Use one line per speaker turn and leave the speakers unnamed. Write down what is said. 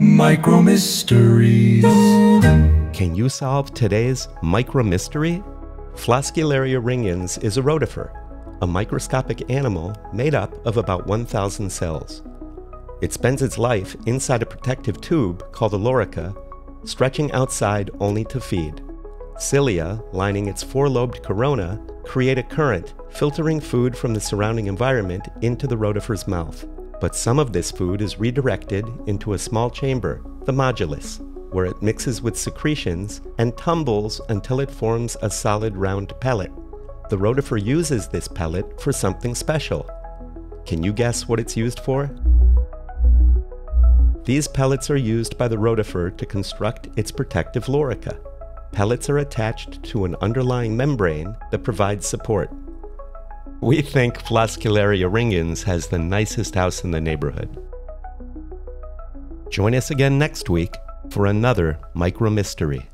Micro Mysteries.
Can you solve today's micro mystery? Floscularia ringens is a rotifer, a microscopic animal made up of about 1,000 cells. It spends its life inside a protective tube called a lorica, stretching outside only to feed. Cilia, lining its four-lobed corona, create a current, filtering food from the surrounding environment into the rotifer's mouth. But some of this food is redirected into a small chamber, the modulus, where it mixes with secretions and tumbles until it forms a solid round pellet. The rotifer uses this pellet for something special. Can you guess what it's used for? These pellets are used by the rotifer to construct its protective lorica. Pellets are attached to an underlying membrane that provides support. We think Floscularia ringens has the nicest house in the neighborhood. Join us again next week for another micro mystery.